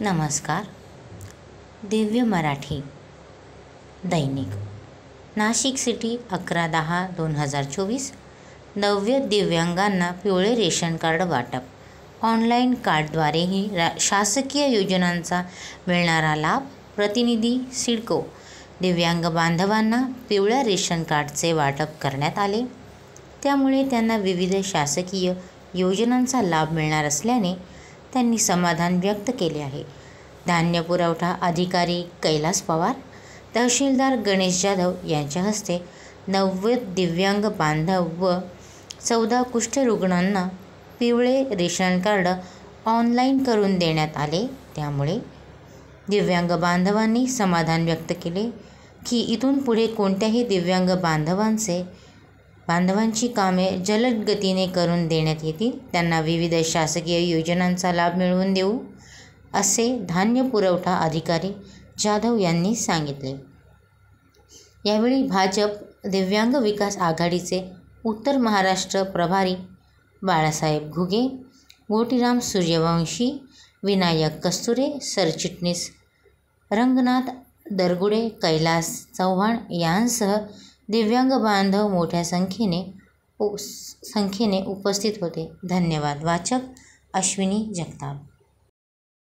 नमस्कार. दिव्य मराठी. दैनिक. नाशिक सिटी अकरा दहा दोन हजार चोवीस. नव्य दिव्यांगांना पिवळे रेशन कार्ड वाटप. ऑनलाईन कार्डद्वारेही रा शासकीय योजनांचा मिळणारा लाभ प्रतिनिधी सिडको. दिव्यांग बांधवांना पिवळ्या रेशन कार्डचे वाटप करण्यात आले. त्यामुळे त्यांना विविध शासकीय योजनांचा लाभ मिळणार असल्याने त्यांनी समाधान व्यक्त केले आहे. धान्य पुरवठा अधिकारी कैलास पवार तहसीलदार गणेश जाधव यांच्या हस्ते नव्वद दिव्यांग बांधव व चौदा कुष्ठरुग्णांना पिवळे रेशन कार्ड ऑनलाईन करून देण्यात आले. त्यामुळे दिव्यांग बांधवांनी समाधान व्यक्त केले की इथून पुढे कोणत्याही दिव्यांग बांधवांचे बांधवांची कामे जलद गतीने करून देण्यात येतील. त्यांना विविध शासकीय योजनांचा लाभ मिळवून देऊ असे धान्य पुरवठा अधिकारी जाधव यांनी सांगितले. यावेळी भाजप दिव्यांग विकास आघाडीचे उत्तर महाराष्ट्र प्रभारी बाळासाहेब घुगे गोटीराम सूर्यवंशी विनायक कस्तुरे सरचिटणीस रंगनाथ दरगुडे कैलास चव्हाण यांसह दिव्यांग बांधव मोठ्या संख्येने उ संख्येने उपस्थित होते. धन्यवाद. वाचक अश्विनी जगताप.